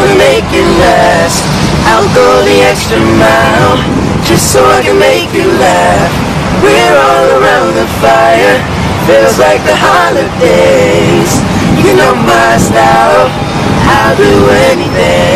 To make it last. I'll go the extra mile just so I can make you laugh. We're all around the fire, feels like the holidays. You know my style, I'll do anything